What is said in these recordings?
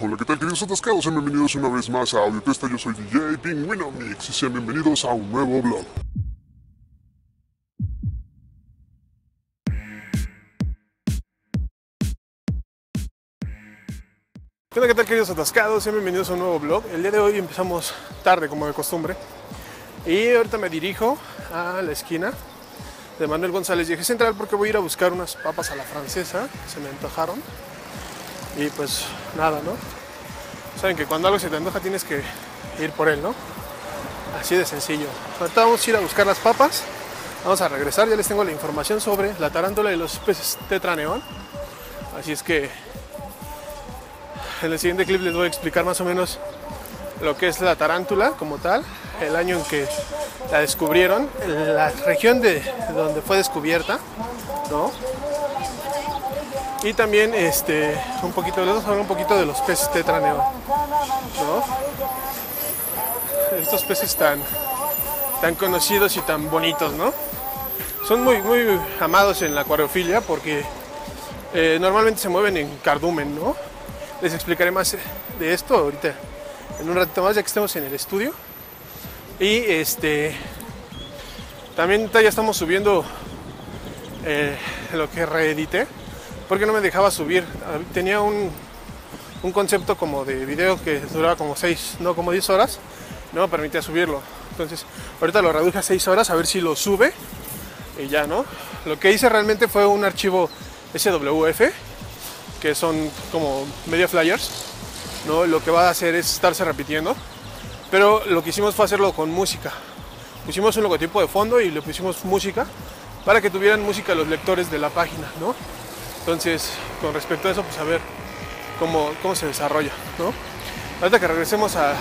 Hola, ¿qué tal queridos atascados? Sean bienvenidos una vez más a Audio Testa. Yo soy DJ Pingüino Mix y sean bienvenidos a un nuevo. ¿Qué tal, qué tal queridos atascados? Sean bienvenidos a un nuevo vlog. El día de hoy empezamos tarde como de costumbre. Y ahorita me dirijo a la esquina de Manuel González y Eje Central porque voy a ir a buscar unas papas a la francesa se me antojaron. Y pues nada, ¿no? Saben que cuando algo se te antoja tienes que ir por él, ¿no? Así de sencillo. Ahorita vamos a ir a buscar las papas. Vamos a regresar, ya les tengo la información sobre la tarántula y los peces tetraneón. Así es que en el siguiente clip les voy a explicar más o menos lo que es la tarántula como tal, el año en que la descubrieron, la región de donde fue descubierta, ¿no? Y también este un poquito, les vamos a hablar un poquito de los peces tetraneón, ¿no? Estos peces tan tan conocidos y tan bonitos, ¿no? Son muy muy amados en la acuariofilia porque eh, normalmente se mueven en cardumen, ¿no? Les explicaré más de esto ahorita en un ratito más ya que estemos en el estudio. Y este también ya estamos subiendo eh, lo que reedité porque no me dejaba subir. Tenía un, un concepto como de video que duraba como 6, no como 10 horas. No me permitía subirlo. Entonces ahorita lo reduje a 6 horas a ver si lo sube. Y ya, ¿no? Lo que hice realmente fue un archivo SWF que son como media flyers, ¿no? Lo que va a hacer es estarse repitiendo, pero lo que hicimos fue hacerlo con música. Pusimos un logotipo de fondo y le pusimos música para que tuvieran música los lectores de la página, ¿no? Entonces, con respecto a eso, pues a ver cómo, cómo se desarrolla, ¿no? Ahorita que regresemos a,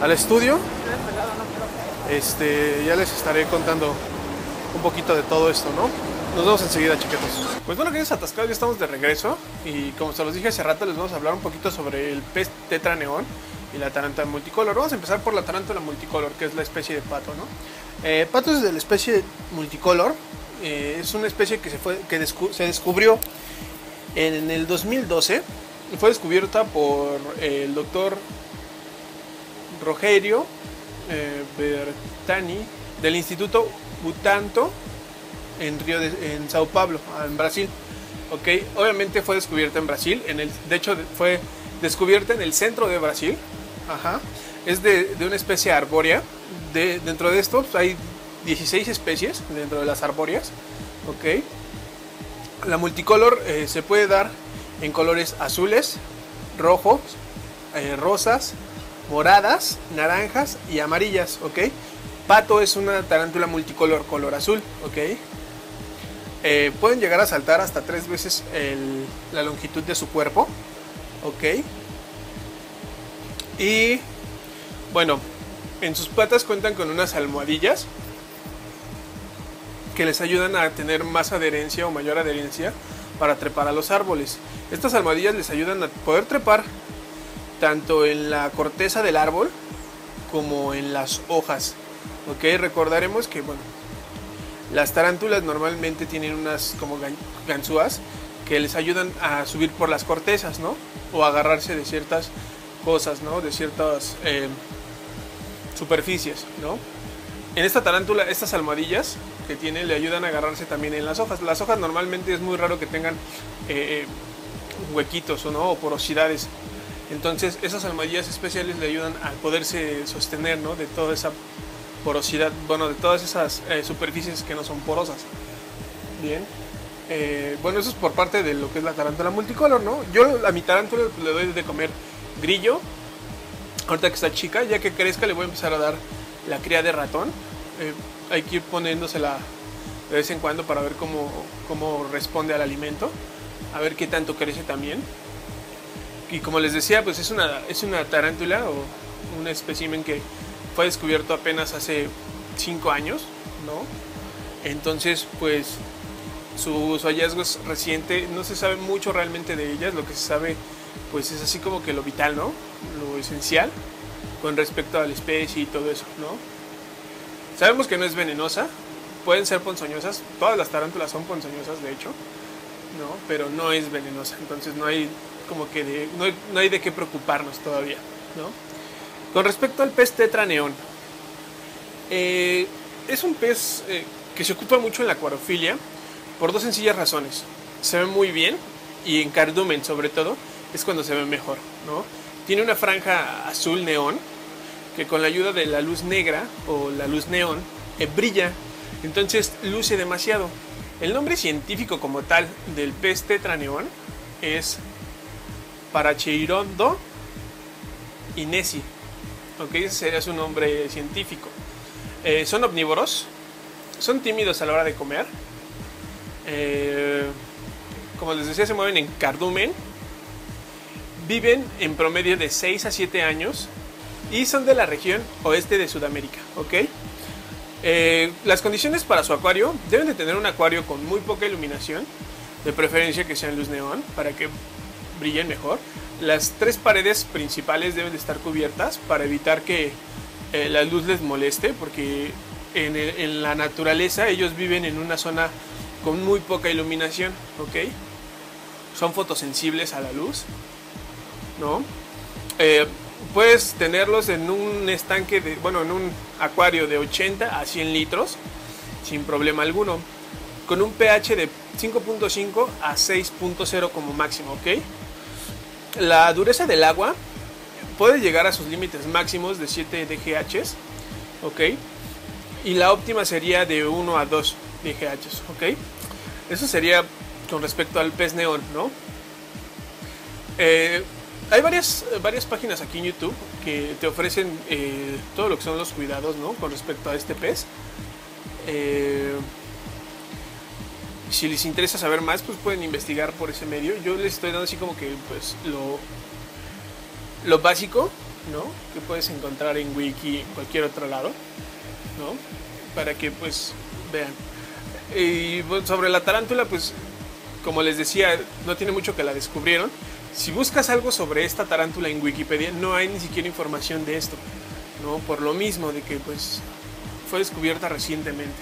al estudio, este, ya les estaré contando un poquito de todo esto, ¿no? Nos vemos enseguida, chiquetos. Pues bueno, queridos atascados, ya estamos de regreso. Y como se los dije hace rato, les vamos a hablar un poquito sobre el pez tetraneón y la tarántula multicolor. Vamos a empezar por la tarántula multicolor, que es la especie de pato, ¿no? Eh, pato es de la especie multicolor. Eh, es una especie que, se, fue, que se descubrió en el 2012. Fue descubierta por el doctor Rogerio eh, Bertani del Instituto Butanto en Río de, en Sao Paulo, en Brasil. Ok, obviamente fue descubierta en Brasil, en el, de hecho fue descubierta en el centro de Brasil. Ajá. Es de, de una especie arbórea. De, dentro de esto pues, hay 16 especies dentro de las arbóreas. Ok. La multicolor eh, se puede dar en colores azules, rojos, eh, rosas, moradas, naranjas y amarillas. Ok. Pato es una tarántula multicolor, color azul. Ok. Eh, pueden llegar a saltar hasta tres veces la longitud de su cuerpo. Ok. Y bueno, en sus patas cuentan con unas almohadillas que les ayudan a tener más adherencia o mayor adherencia para trepar a los árboles. Estas almohadillas les ayudan a poder trepar tanto en la corteza del árbol como en las hojas. Ok, recordaremos que bueno, las tarántulas normalmente tienen unas como ganzúas que les ayudan a subir por las cortezas, ¿no? O agarrarse de ciertas cosas, ¿no? De ciertas eh, superficies, ¿no? En esta tarántula, estas almohadillas que tiene le ayudan a agarrarse también en las hojas. Las hojas normalmente es muy raro que tengan eh, huequitos ¿no? o porosidades. Entonces esas almohadillas especiales le ayudan a poderse sostener ¿no? de toda esa porosidad, bueno, de todas esas eh, superficies que no son porosas. Bien. Eh, bueno, eso es por parte de lo que es la tarántula multicolor, ¿no? Yo a mi tarántula le doy de comer grillo. Ahorita que está chica, ya que crezca le voy a empezar a dar la cría de ratón. Eh, hay que ir poniéndosela de vez en cuando para ver cómo, cómo responde al alimento. A ver qué tanto crece también. Y como les decía, pues es una, es una tarántula o un espécimen que fue descubierto apenas hace 5 años, ¿no? Entonces, pues su, su, hallazgo es reciente, no se sabe mucho realmente de ellas, lo que se sabe pues es así como que lo vital, ¿no? Lo esencial con respecto a la especie y todo eso, ¿no? Sabemos que no es venenosa, pueden ser ponzoñosas, todas las tarántulas son ponzoñosas de hecho, ¿no? Pero no es venenosa, entonces no hay como que de- no, hay- no hay de qué preocuparnos todavía, ¿no? Con respecto al pez tetra neón, eh, es un pez eh, que se ocupa mucho en la acuariofilia por dos sencillas razones. Se ve muy bien y en cardumen sobre todo es cuando se ve mejor, ¿no? Tiene una franja azul neón que con la ayuda de la luz negra o la luz neón eh, brilla, entonces luce demasiado. El nombre científico como tal del pez tetraneón es Paracheirondo inesi. Ok, ese sería su nombre científico. Eh, son omnívoros, son tímidos a la hora de comer. Eh, como les decía, se mueven en cardumen. Viven en promedio de 6 a 7 años y son de la región oeste de Sudamérica. ¿ok? Eh, las condiciones para su acuario deben de tener un acuario con muy poca iluminación, de preferencia que sea en luz neón para que brillen mejor. Las tres paredes principales deben de estar cubiertas para evitar que eh, la luz les moleste, porque en, el- en la naturaleza ellos viven en una zona con muy poca iluminación, ¿ok? Son fotosensibles a la luz, ¿no? Eh, puedes tenerlos en un estanque de, bueno, en un acuario de 80 a 100 litros sin problema alguno, con un pH de 5.5 a 6.0 como máximo, ¿ok? La dureza del agua puede llegar a sus límites máximos de 7 DGHs, ¿ok? Y la óptima sería de 1 a 2 DGHs, ¿ok? Eso sería con respecto al pez neón, ¿no? Eh, hay varias, varias páginas aquí en YouTube que te ofrecen eh, todo lo que son los cuidados, ¿no? Con respecto a este pez. Eh, si les interesa saber más, pues pueden investigar por ese medio. Yo les estoy dando así como que, pues, lo, lo básico, ¿no? Que puedes encontrar en Wiki, en cualquier otro lado, ¿no? Para que, pues, vean. Y bueno, sobre la tarántula, pues, como les decía, no tiene mucho que la descubrieron. Si buscas algo sobre esta tarántula en Wikipedia, no hay ni siquiera información de esto, ¿no? Por lo mismo de que, pues, fue descubierta recientemente.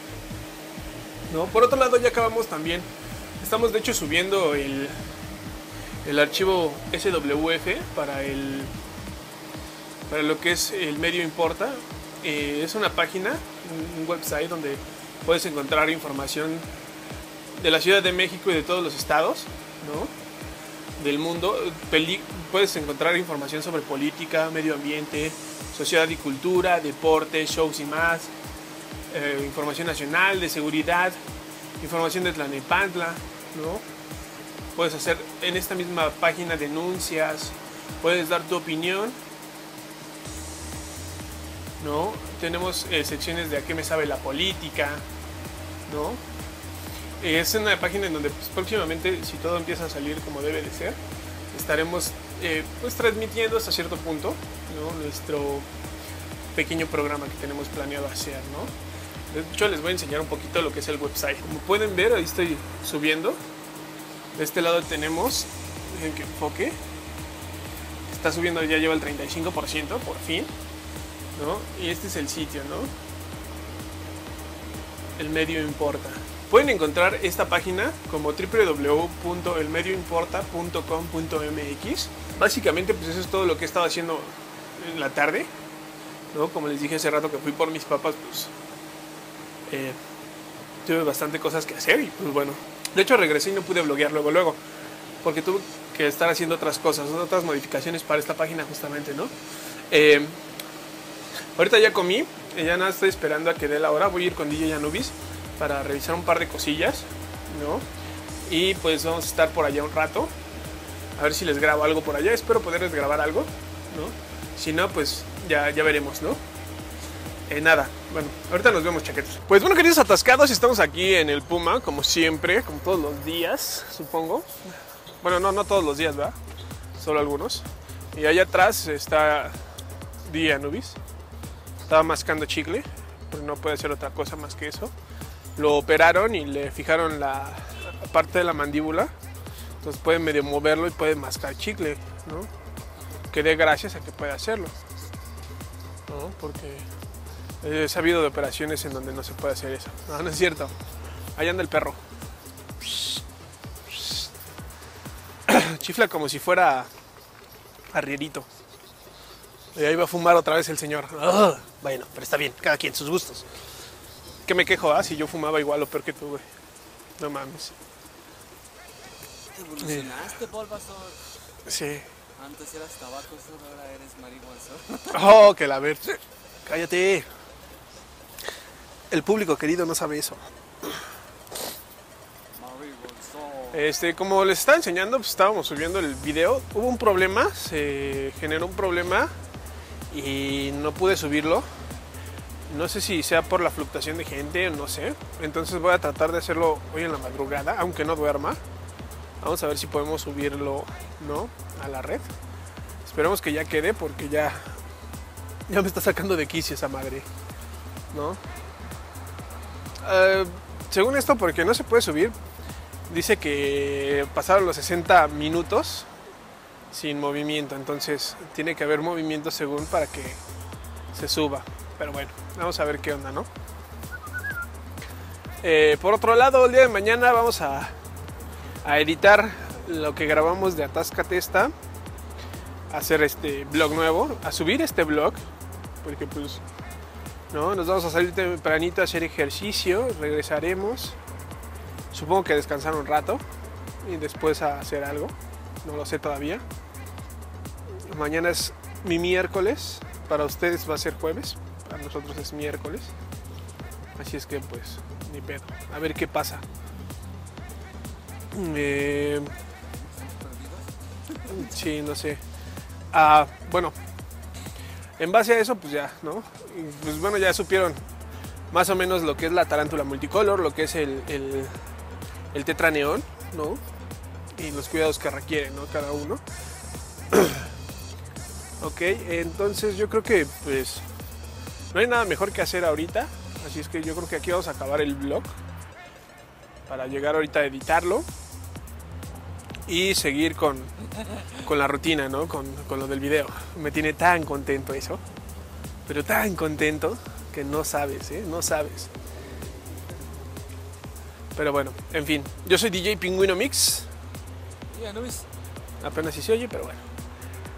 ¿no? Por otro lado, ya acabamos también. Estamos de hecho subiendo el, el archivo SWF para el para lo que es el medio importa. Eh, es una página, un, website donde puedes encontrar información de la Ciudad de México y de todos los estados, ¿no? Del mundo. Puedes encontrar información sobre política, medio ambiente, sociedad y cultura, deporte, shows y más eh, información nacional, de seguridad, información de Tlanepantla, ¿no? Puedes hacer en esta misma página denuncias, puedes dar tu opinión, ¿no? Tenemos eh, secciones de a qué me sabe la política, ¿no? Es una página en donde pues, próximamente, si todo empieza a salir como debe de ser, estaremos eh, pues transmitiendo hasta cierto punto nuestro pequeño programa que tenemos planeado hacer. De hecho, les voy a enseñar un poquito lo que es el website. Como pueden ver, ahí estoy subiendo. De este lado tenemos, dejen que enfoque. Está subiendo, ya lleva el 35%, por fin. Y este es el sitio, ¿no? El medio importa. Pueden encontrar esta página como www.elmedioimporta.com.mx. Básicamente, pues eso es todo lo que he estado haciendo en la tarde. ¿no? Como les dije hace rato que fui por mis papas, pues eh, tuve bastante cosas que hacer y pues bueno. De hecho regresé y no pude bloguear luego, luego. Porque tuve que estar haciendo otras cosas, otras modificaciones para esta página justamente, ¿no? Eh, ahorita ya comí, y ya nada estoy esperando a que dé la hora. Voy a ir con DJ Anubis para revisar un par de cosillas, ¿no? Y pues vamos a estar por allá un rato. A ver si les grabo algo por allá. Espero poderles grabar algo, ¿no? Si no, pues ya, ya veremos, ¿no? Eh, nada, bueno, ahorita nos vemos, chaquetos. Pues bueno, queridos atascados, estamos aquí en el Puma, como siempre, como todos los días, supongo. Bueno, no, no todos los días, ¿verdad? Solo algunos. Y allá atrás está DJ Anubis. Estaba mascando chicle, porque no puede hacer otra cosa más que eso. Lo operaron y le fijaron la parte de la mandíbula. Entonces puede medio moverlo y puede mascar chicle, ¿no? Que dé gracias a que puede hacerlo. ¿No? Porque he sabido de operaciones en donde no se puede hacer eso. No, no es cierto. Ahí anda el perro. Chifla como si fuera arrierito. Y ahí va a fumar otra vez el señor. Ah, bueno, pero está bien, cada quien sus gustos. ¿Qué me quejo, ah? Si yo fumaba igual o peor que tú, güey. No mames. Evolucionaste. Sí. Antes eras tabaco, ahora eres marihuana. Oh, que la ver. Cállate. El público querido no sabe eso. Este, como les estaba enseñando, pues estábamos subiendo el video. Hubo un problema, se generó un problema y no pude subirlo. No sé si sea por la fluctuación de gente, no sé. Entonces voy a tratar de hacerlo hoy en la madrugada, aunque no duerma. Vamos a ver si podemos subirlo, ¿no? A la red. Esperemos que ya quede porque ya ya me está sacando de quicio esa madre, ¿no? Eh, según esto, porque no se puede subir, dice que pasaron los 60 minutos sin movimiento, entonces tiene que haber movimiento según para que se suba. Pero bueno, vamos a ver qué onda, ¿no? Eh, por otro lado, el día de mañana vamos a, a editar lo que grabamos de Atasca Testa, a hacer este blog nuevo, a subir este blog, porque pues, ¿no? Nos vamos a salir tempranito a hacer ejercicio, regresaremos, supongo que descansar un rato y después a hacer algo, no lo sé todavía. Mañana es mi miércoles, para ustedes va a ser jueves, para nosotros es miércoles. Así es que pues, ni pedo. A ver qué pasa. Eh, sí, no sé. Ah, bueno, en base a eso, pues ya, ¿no? Pues bueno, ya supieron más o menos lo que es la tarántula multicolor, lo que es el, el, el tetraneón, ¿no? Y los cuidados que requiere, ¿no? Cada uno. ok, entonces yo creo que pues no hay nada mejor que hacer ahorita. Así es que yo creo que aquí vamos a acabar el vlog. Para llegar ahorita a editarlo. Y seguir con, con la rutina, ¿no? Con, con lo del video. Me tiene tan contento eso. Pero tan contento que no sabes, ¿eh? No sabes. Pero bueno, en fin. Yo soy DJ Pingüino Mix. Ya, ¿no ves? Apenas si se oye, pero bueno.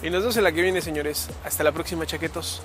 Y nos vemos en la que viene, señores. Hasta la próxima, chaquetos.